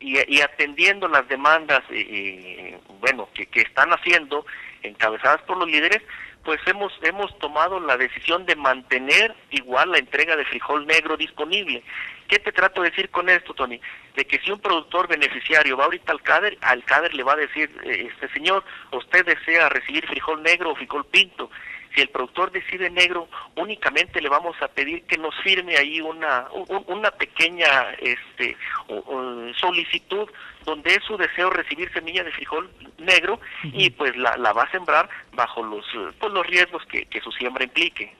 y, atendiendo las demandas, bueno, que, que están haciendo, encabezadas por los líderes, pues hemos hemos tomado la decisión de mantener igual la entrega de frijol negro disponible. ¿Qué te trato de decir con esto, Tony? De que si un productor beneficiario va ahorita al CADER, al CADER le va a decir, eh, este señor, usted desea recibir frijol negro o frijol pinto. Si el productor decide negro, únicamente le vamos a pedir que nos firme ahí una, una pequeña este, solicitud donde es su deseo recibir semilla de frijol negro y pues la, la va a sembrar bajo los, pues, los riesgos que, que su siembra implique.